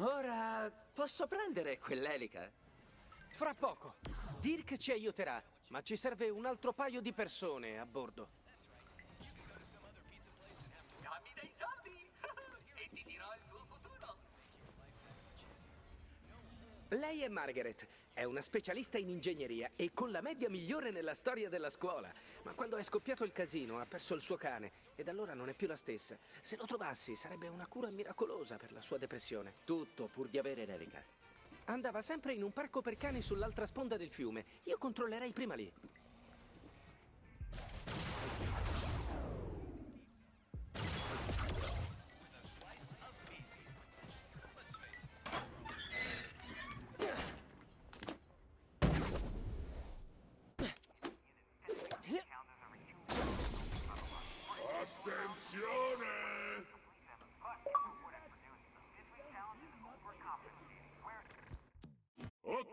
Ora posso prendere quell'elica? Fra poco. Dirk ci aiuterà, ma ci serve un altro paio di persone a bordo. Dammi dei soldi e ti dirò il tuo futuro. Lei è Margaret, è una specialista in ingegneria e con la media migliore nella storia della scuola. Ma quando è scoppiato il casino ha perso il suo cane e da allora non è più la stessa. Se lo trovassi sarebbe una cura miracolosa per la sua depressione. Tutto pur di avere l'elica. Andava sempre in un parco per cani sull'altra sponda del fiume. Io controllerei prima lì.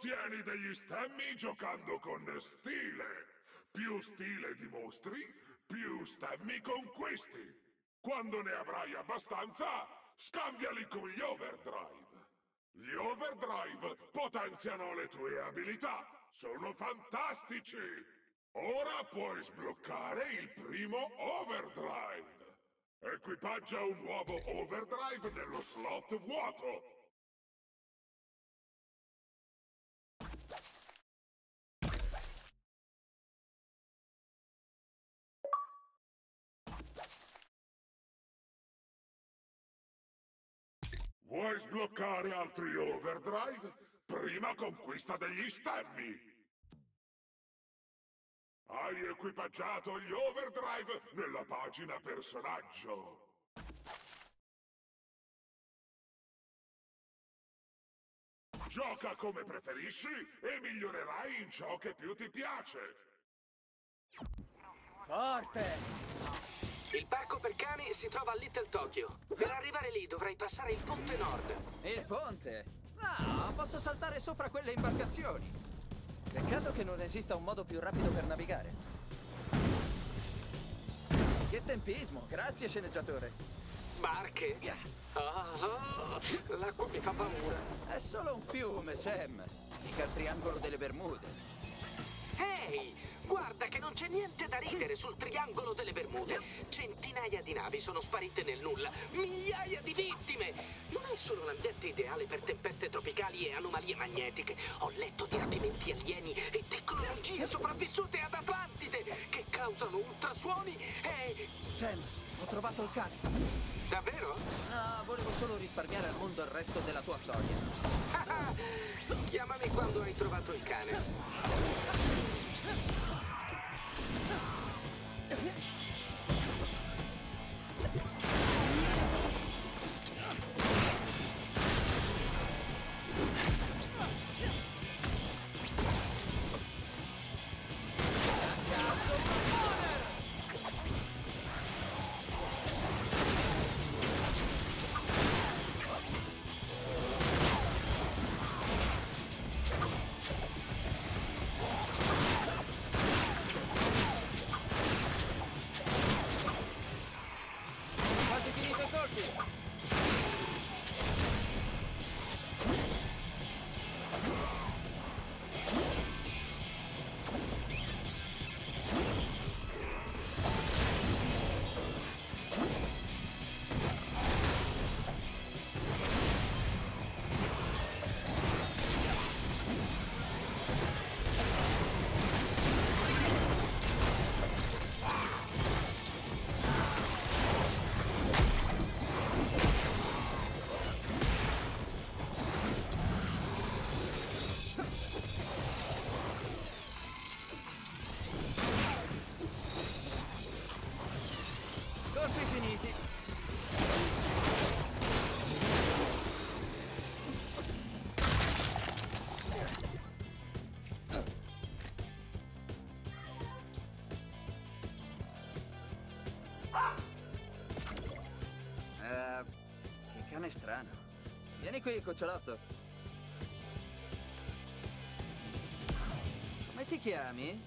Ottieni degli stemmi giocando con stile. Più stile dimostri, più stemmi conquisti. Quando ne avrai abbastanza, scambiali con gli overdrive. Gli overdrive potenziano le tue abilità. Sono fantastici. Ora puoi sbloccare il primo overdrive. Equipaggia un nuovo overdrive nello slot vuoto. Vuoi sbloccare altri overdrive? Prima conquista degli stemmi! Hai equipaggiato gli overdrive nella pagina personaggio. Gioca come preferisci e migliorerai in ciò che più ti piace. Forte! Il parco per cani si trova a Little Tokyo. Per arrivare lì dovrai passare il ponte nord. Il ponte! Ah, posso saltare sopra quelle imbarcazioni. Peccato che non esista un modo più rapido per navigare. Che tempismo! Grazie, sceneggiatore. Barche. Ah, ah, l'acqua mi fa paura. È solo un fiume, Sam. Mica il triangolo delle Bermude. Ehi, guarda che non c'è niente da ridere sul triangolo delle Bermude. Centinaia di navi sono sparite nel nulla, migliaia di vittime. Non è solo l'ambiente ideale per tempeste tropicali e anomalie magnetiche. Ho letto di rapimenti alieni e tecnologie sopravvissute ad Atlantide che causano ultrasuoni e... Sam, ho trovato il cane. Davvero? No, volevo solo risparmiare al mondo il resto della tua storia. Chiamami quando hai trovato il cane. Huh? Strano. Vieni qui, cucciolotto. Come ti chiami?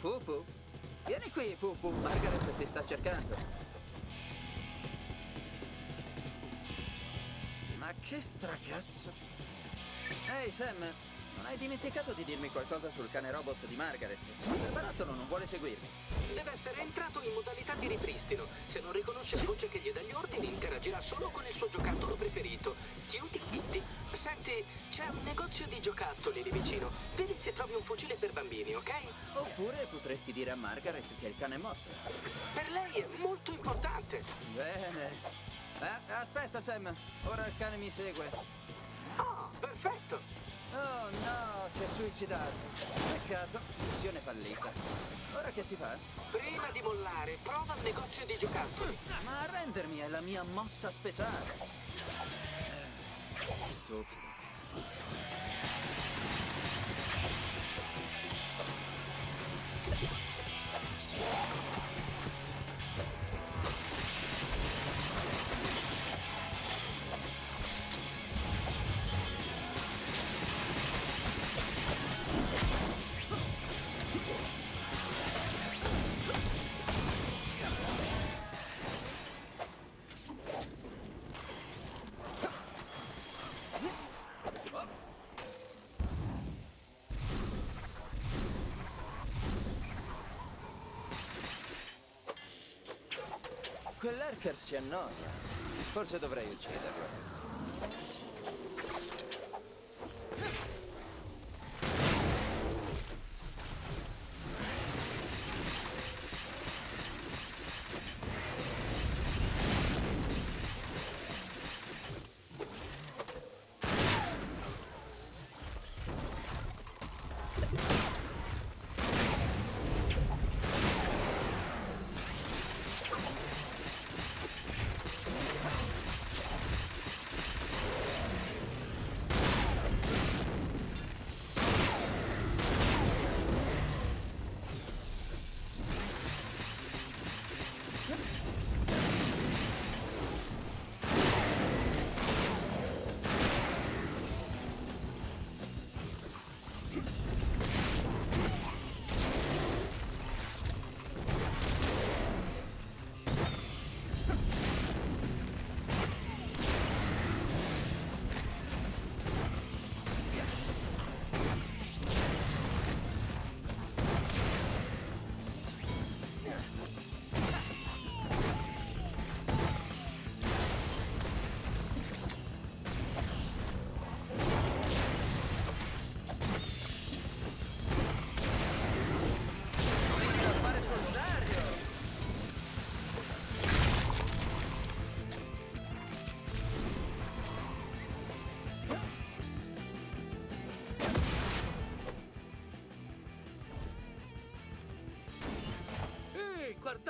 Pupu? Vieni qui, Pupu. Margaret ti sta cercando. Ma che stracazzo. Ehi Sam, non hai dimenticato di dirmi qualcosa sul cane robot di Margaret? Il barattolo non vuole seguirmi. Deve essere entrato in modalità di ripristino. Se non riconosce la voce che gli dà gli ordini, interagirà solo con il suo giocattolo preferito, Cutie Kitty. Senti, c'è un negozio di giocattoli lì vicino. Vedi se trovi un fucile per bambini, ok? Oppure potresti dire a Margaret che il cane è morto. Per lei è molto importante. Bene. Eh, aspetta Sam, ora il cane mi segue. Oh, perfetto. Oh no, si è suicidato. Peccato, missione fallita. Ora che si fa? Prima di mollare, prova il negozio di giocattoli. Ma arrendermi è la mia mossa speciale. Stupido. Quell'Erker si annoia. Forse dovrei ucciderlo.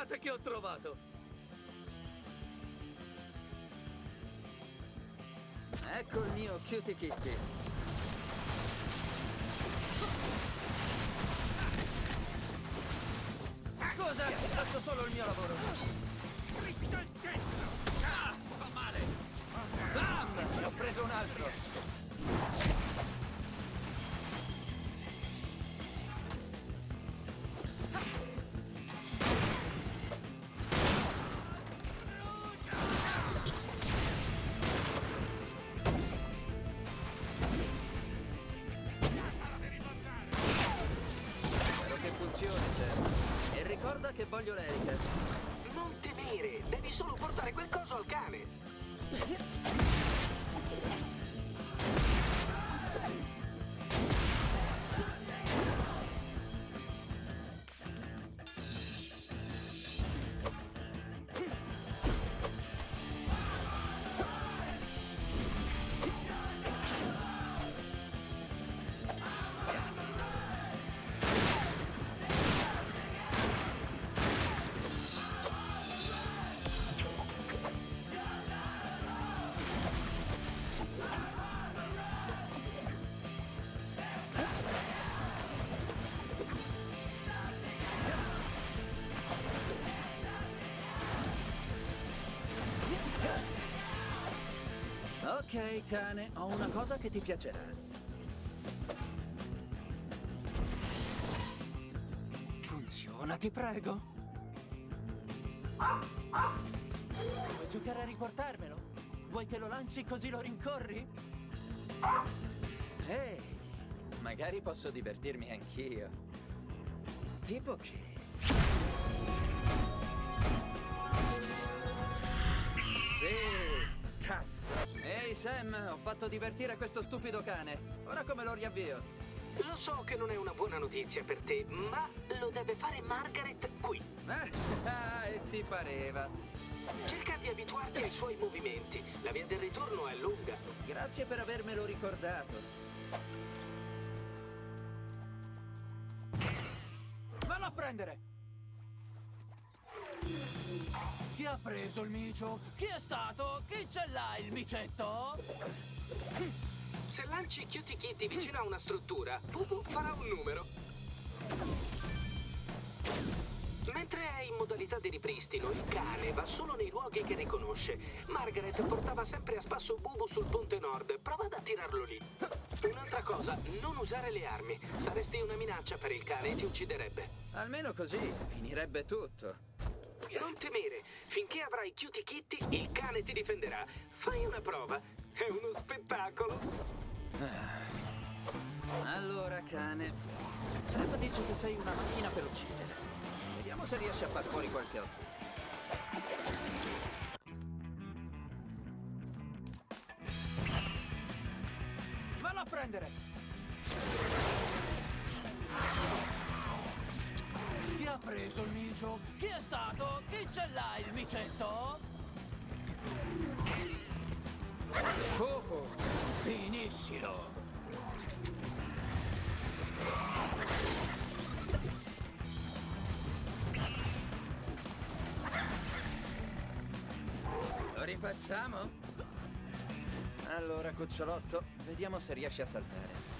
Guardate che ho trovato! Ecco il mio Cutie Kitty. Scusa, faccio solo il mio lavoro. Ripido il! Ah, fa male! Bam! Ne ho preso un altro. Voglio l'Erica. Non temere, devi solo portare quel coso al cane. Ok, cane, ho una cosa che ti piacerà. Funziona, ti prego. Vuoi giocare a riportarmelo? Vuoi che lo lanci così lo rincorri? Ehi, magari posso divertirmi anch'io. Tipo che... Ehi Sam, ho fatto divertire questo stupido cane. Ora come lo riavvio? Lo so che non è una buona notizia per te, ma lo deve fare Margaret qui. Ah, e ti pareva. Cerca di abituarti ai suoi movimenti. La via del ritorno è lunga. Grazie per avermelo ricordato. Vallo a prendere! Chi ha preso il micio? Chi è stato? Chi ce l'ha il micetto? Se lanci Cutie Kitty vicino a una struttura, Pupu farà un numero. Mentre è in modalità di ripristino, il cane va solo nei luoghi che riconosce. Margaret portava sempre a spasso Bubu sul ponte nord. Prova ad attirarlo lì. Un'altra cosa, non usare le armi. Saresti una minaccia per il cane e ti ucciderebbe. Almeno così finirebbe tutto. Non temere, finché avrai Cutie Kitty, il cane ti difenderà. Fai una prova. È uno spettacolo. Allora, cane. Sam dice che sei una macchina per uccidere. Vediamo se riesci a far fuori qualche occhio. Vallo a prendere! Ha preso il micio? Chi è stato? Chi ce l'ha il micetto? Coco! Finiscilo! Lo rifacciamo? Allora, cucciolotto, vediamo se riesci a saltare.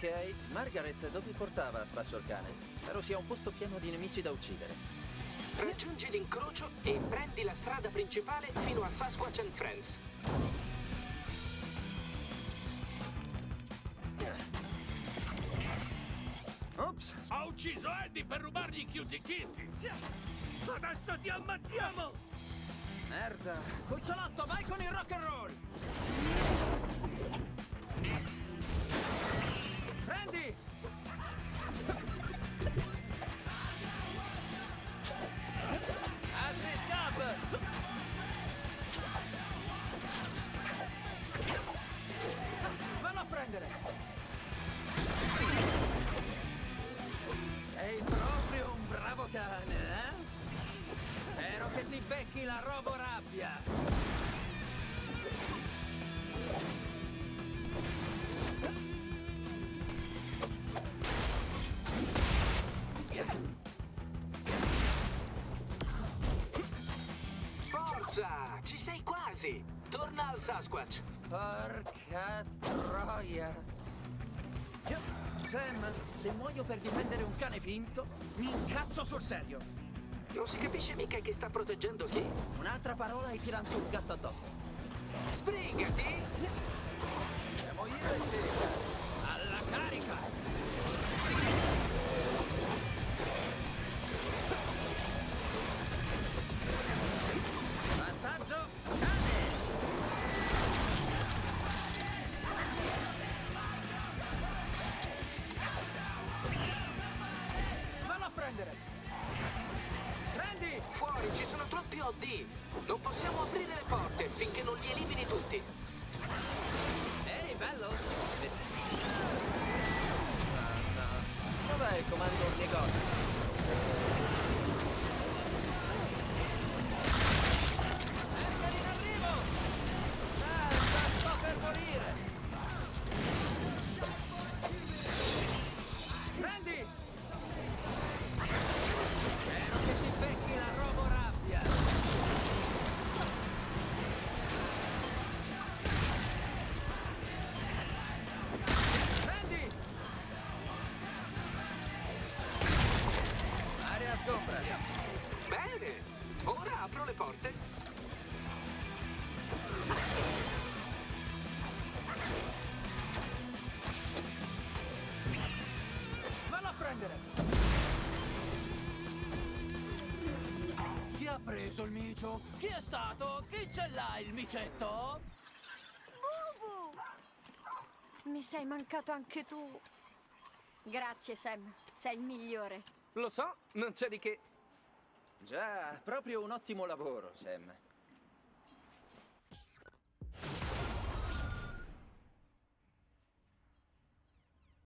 Ok, Margaret dove portava a spasso il cane? Spero sia un posto pieno di nemici da uccidere. Raggiungi l'incrocio e prendi la strada principale fino a Sasquatch and Friends. Ops! Ha ucciso Eddie per rubargli Cutie Kitty! Adesso ti ammazziamo! Merda! Cucciolotto, vai con il rock and roll! Becchi la roborabbia! Forza! Ci sei quasi! Torna al Sasquatch! Porca troia! Sam, se muoio per difendere un cane finto, mi incazzo sul serio! Non si capisce mica chi sta proteggendo chi. Un'altra parola e ti lancio un gatto addosso. Sbrigati! Siamo io e! Alla carica! Vantaggio, cane! Vanno a prendere! Troppi OD! Non possiamo aprire le porte finché non li elimini tutti! Ehi, bello! Dov'è il comando negozio? Chi ha preso il micio? Chi è stato? Chi ce l'ha il micetto? Bubu! Mi sei mancato anche tu. Grazie, Sam. Sei il migliore. Lo so, non c'è di che. Già, proprio un ottimo lavoro, Sam.